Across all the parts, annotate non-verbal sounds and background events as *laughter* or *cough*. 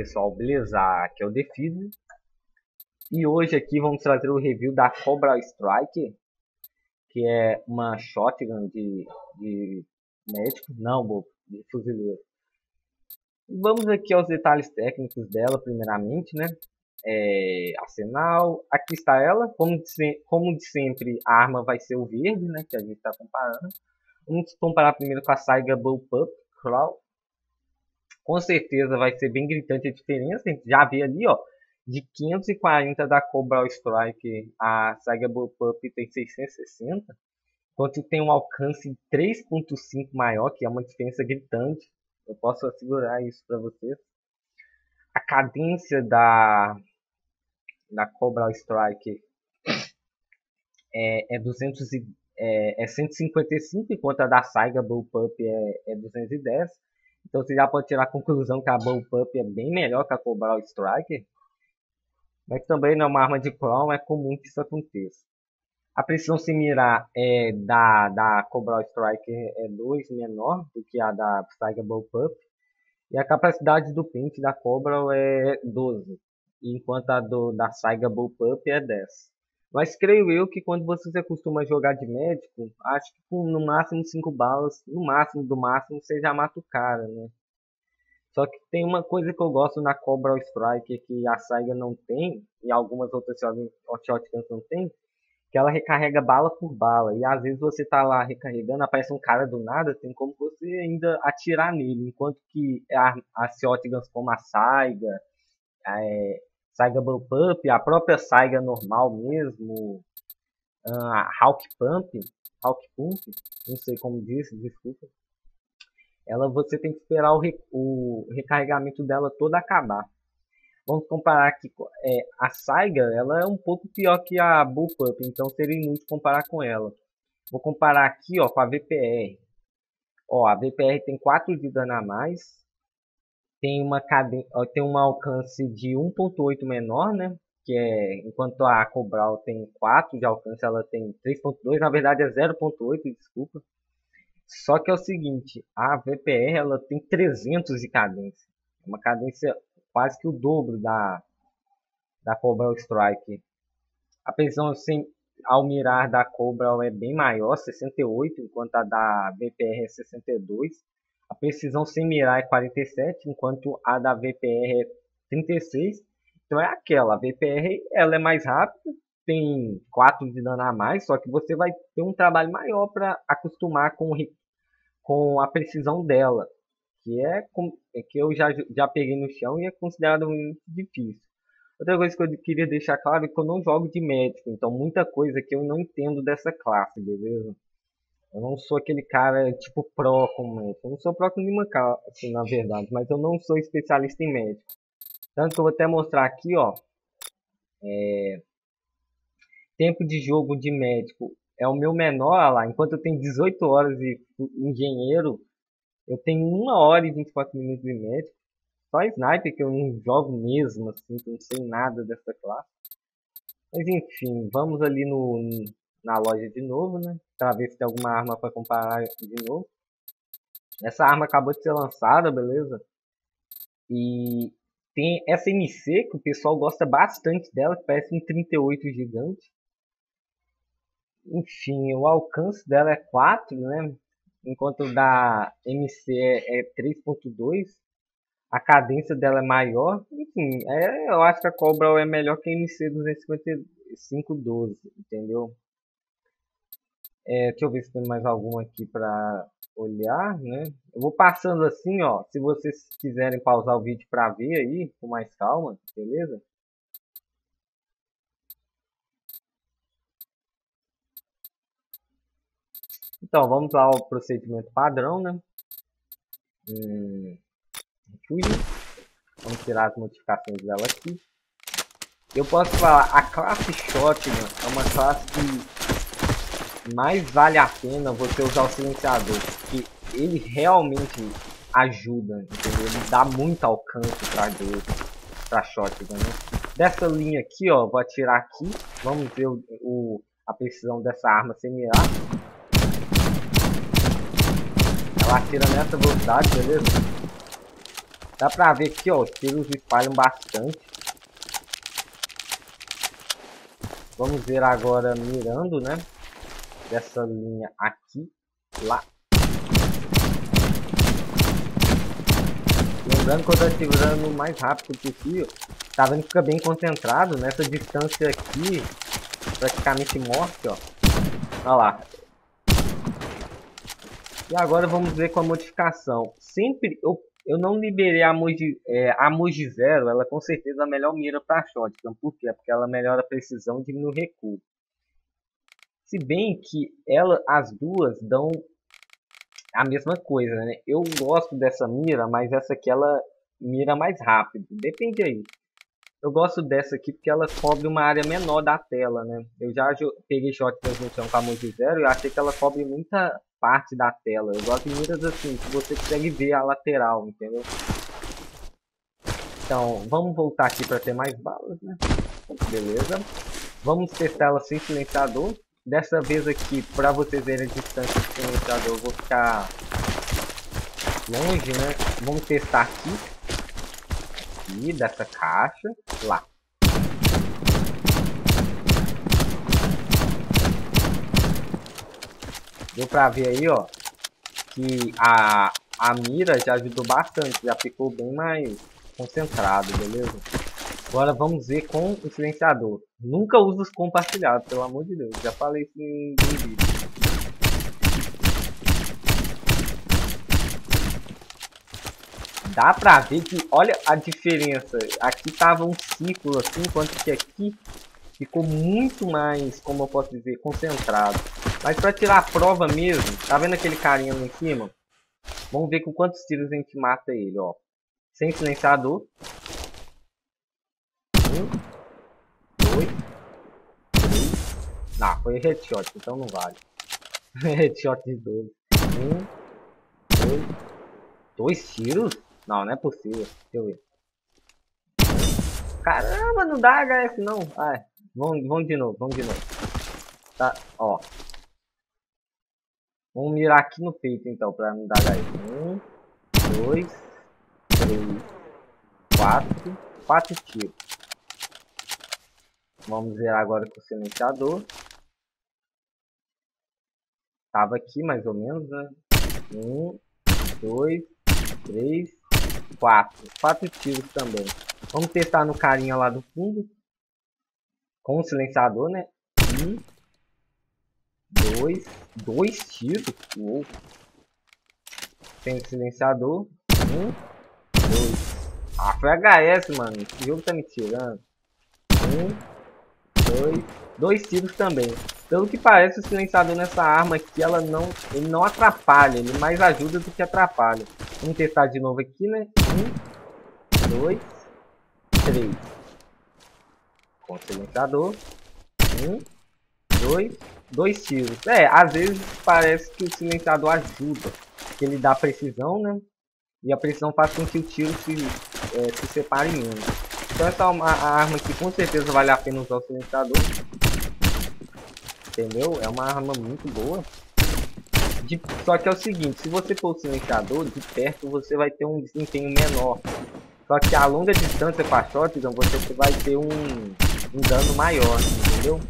Pessoal, beleza? Aqui é o Defido E hoje aqui vamos trazer o review da Cobra Strike Que é uma shotgun de, de médico, não, bobo, de fuzileiro Vamos aqui aos detalhes técnicos dela primeiramente, né? É, arsenal, aqui está ela, como de, como de sempre a arma vai ser o verde, né? Que a gente está comparando Vamos comparar primeiro com a Saiga Bullpup Crawl com certeza vai ser bem gritante a diferença. A gente já vê ali, ó, de 540 da Cobra Strike, a Saga Bullpup tem 660, enquanto tem um alcance 3.5 maior, que é uma diferença gritante. Eu posso assegurar isso para vocês. A cadência da da Cobra Strike é, é 200 e, é, é 155, enquanto a da Saiga Bullpup é, é 210. Então você já pode tirar a conclusão que a Bullpup é bem melhor que a Cobra Striker. Mas também não é uma arma de Crown, é comum que isso aconteça. A precisão se é, da, da Cobra Striker é 2 menor do que a da Tiger Bullpup. E a capacidade do pente da Cobra é 12, enquanto a do, da Saiga Bullpup é 10. Mas creio eu que quando você se acostuma a jogar de médico, acho que com no máximo 5 balas, no máximo do máximo, você já mata o cara, né? Só que tem uma coisa que eu gosto na Cobra Strike que a Saiga não tem, e algumas outras shotguns não tem, que ela recarrega bala por bala. E às vezes você tá lá recarregando, aparece um cara do nada, tem como você ainda atirar nele. Enquanto que as shotguns como a Saiga, é, Saiga Pump, a própria Saiga normal mesmo, a Hawk Pump, Hawk Pump, não sei como disse, desculpa. Ela você tem que esperar o, o recarregamento dela todo acabar. Vamos comparar aqui, é, a Saiga, ela é um pouco pior que a Bullpup, então seria inútil comparar com ela. Vou comparar aqui ó, com a VPR. Ó, a VPR tem 4 de dano a mais, tem uma tem um alcance de 1.8 menor, né? Que é enquanto a Cobral tem 4 de alcance, ela tem 3.2, na verdade é 0.8, desculpa. Só que é o seguinte, a VPR ela tem 300 de cadência, uma cadência quase que o dobro da da Cobral Strike. A precisão sem ao mirar da Cobral é bem maior, 68, enquanto a da VPR é 62 a precisão sem mirar é 47, enquanto a da VPR é 36. Então é aquela, a VPR ela é mais rápida, tem 4 de dano a mais, só que você vai ter um trabalho maior para acostumar com, com a precisão dela, que é, é que eu já, já peguei no chão e é considerado muito difícil. Outra coisa que eu queria deixar claro é que eu não jogo de médico, então muita coisa que eu não entendo dessa classe, beleza? Eu não sou aquele cara tipo pró com médico. Eu não sou pró com nenhuma classe, assim, na verdade, mas eu não sou especialista em médico. Tanto que eu vou até mostrar aqui, ó. É, tempo de jogo de médico é o meu menor lá. Enquanto eu tenho 18 horas de engenheiro, eu tenho 1 hora e 24 minutos de médico. Só sniper que eu não jogo mesmo, assim, que eu não sei nada dessa classe. Mas enfim, vamos ali no, na loja de novo, né? Pra ver se tem alguma arma para comparar de novo. Essa arma acabou de ser lançada, beleza? E tem essa MC que o pessoal gosta bastante dela, que parece um 38 gigante. Enfim, o alcance dela é 4, né? Enquanto da MC é, é 3.2. A cadência dela é maior. Enfim, é, eu acho que a Cobra é melhor que a MC 25512, entendeu? É, deixa eu ver se tem mais alguma aqui para olhar, né? Eu vou passando assim, ó. Se vocês quiserem pausar o vídeo para ver aí, com mais calma, beleza? Então, vamos lá ao procedimento padrão, né? Hum, Vamos tirar as modificações dela aqui. Eu posso falar, a classe Shotgun é uma classe que mais vale a pena você usar o silenciador, porque ele realmente ajuda, entendeu? Ele dá muito alcance para para shotgun, né? Dessa linha aqui, ó, vou atirar aqui, vamos ver o, o a precisão dessa arma sem mirar. Ela atira nessa velocidade, beleza? Dá pra ver aqui, ó, os tiros espalham bastante. Vamos ver agora mirando, né? Dessa linha aqui, lá. Lembrando que eu tô atirando o mais rápido possível. Tá vendo que fica bem concentrado nessa distância aqui. Praticamente morte, ó. Olha lá. E agora vamos ver com a modificação. Sempre eu, eu não liberei a Moji, é, a Moji Zero. Ela com certeza é a melhor mira para shotgun. Por quê? Porque ela melhora a precisão e diminui o recuo. Se bem que ela, as duas dão a mesma coisa, né? Eu gosto dessa mira, mas essa aqui ela mira mais rápido. Depende aí. Eu gosto dessa aqui porque ela cobre uma área menor da tela, né? Eu já peguei shotguns no chão com a Multi Zero e achei que ela cobre muita parte da tela. Eu gosto de miras assim, que você consegue ver a lateral, entendeu? Então, vamos voltar aqui para ter mais balas, né? Beleza. Vamos testar ela sem silenciador. Dessa vez aqui, para vocês verem a distância do silenciador, eu vou ficar longe, né? Vamos testar aqui. Aqui, dessa caixa. Lá. Deu pra ver aí, ó, que a, a mira já ajudou bastante, já ficou bem mais concentrado, beleza? Agora vamos ver com o silenciador. Nunca use os compartilhados, pelo amor de Deus. Já falei isso em um vídeo. Dá pra ver que, olha a diferença. Aqui tava um círculo assim, enquanto que aqui ficou muito mais, como eu posso dizer, concentrado. Mas pra tirar a prova mesmo, tá vendo aquele carinha lá em cima? Vamos ver com quantos tiros a gente mata ele, ó. Sem silenciador. Um, dois, três. Não, foi headshot, então não vale. *laughs* headshot de 12. Um, dois, dois tiros? Não, não é possível. Deixa eu ver. Caramba, não dá HS não. Ai, vamos, vamos de novo, vamos de novo. Tá, ó. Vamos mirar aqui no peito então, pra não dar HS. Um, dois, três, quatro, quatro tiros. Vamos ver agora com o silenciador. Tava aqui mais ou menos, né? Um, dois, três, quatro. Quatro tiros também. Vamos testar no carinha lá do fundo. Com o silenciador, né? Um, dois, dois tiros. Uou. Sem silenciador. Um, dois. Ah, foi HS, mano. Esse jogo tá me tirando. Um, dois, dois tiros também. Pelo que parece, o silenciador nessa arma aqui, ela não, ele não atrapalha, ele mais ajuda do que atrapalha. Vamos testar de novo aqui, né? Um, dois, três. Com o silenciador. Um, dois, dois tiros. É, às vezes parece que o silenciador ajuda, que ele dá precisão, né? E a precisão faz com que o tiro se, é, se separe menos. Então essa é a arma que com certeza vale a pena usar o silenciador. Entendeu? É uma arma muito boa. De, só que é o seguinte, se você for o silenciador, de perto você vai ter um desempenho menor. Só que a longa distância com a shotgun você vai ter um, um dano maior, entendeu?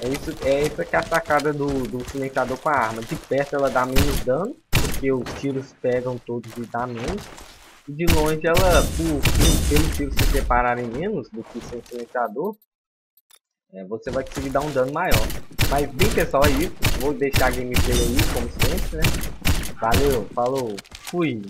É isso, é essa que é a sacada do, do silenciador com a arma. De perto ela dá menos dano, porque os tiros pegam todos e dá menos de longe ela, por, pelos tiros se separarem menos do que sem silenciador, é, você vai conseguir dar um dano maior. Mas bem pessoal, é isso. Vou deixar a gameplay aí, como sempre, né? Valeu, falou, fui!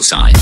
Bullseye.